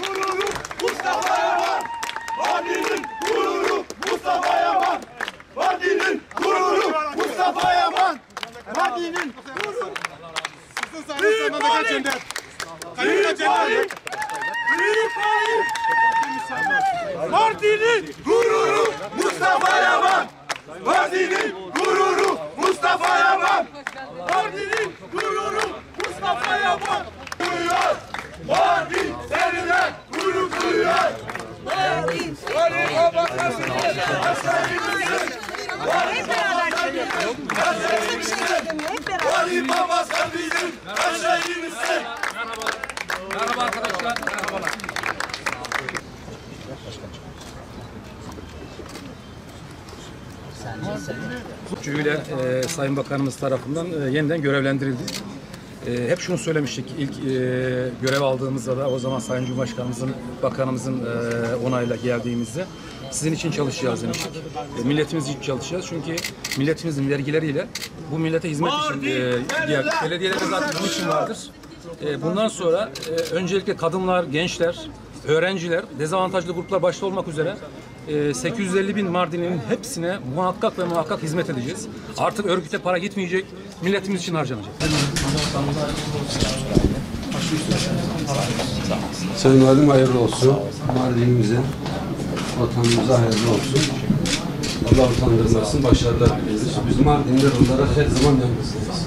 gururu. Mardin'in gururu Mustafa Yaman. Mardin'in gururu Mustafa Yaman. Mardin'in gururu. Büyük Halim. Büyük Halim. Büyük Halim. Mardin'in gururu Mustafa Yaman. Mardin'in gururu Mustafa Yaman. Mardin'in gururu Mustafa Yaman. Duyuyor. Mardin seninle gurur duyuyor. Mardin. Mardin babakasın. Hep beraber söylüyoruz. Kimse bir şey. Hep beraber. Mardin babasın bizim her şeyimizsin. Cüyle e, Sayın Bakanımız tarafından e, yeniden görevlendirildi. E, hep şunu söylemiştik ilk e, görev aldığımızda da o zaman Sayın Cumhurbaşkanımızın, Bakanımızın e, onayla geldiğimizde sizin için çalışacağız demiştik. E, milletimiz için çalışacağız çünkü milletimizin vergileriyle bu millete hizmet için e, diğer zaten bunun için vardır. E, bundan sonra e, öncelikle kadınlar, gençler, öğrenciler, dezavantajlı gruplar başta olmak üzere 850 bin Mardin'in hepsine muhakkak ve muhakkak hizmet edeceğiz. Artık örgüte para gitmeyecek, milletimiz için harcanacak. Sayın Valim hayırlı olsun. Mardin'imize, vatanımıza hayırlı olsun. Allah utandırmasın, başarılar diliyoruz. Biz Mardinler olarak her zaman yanınızdayız.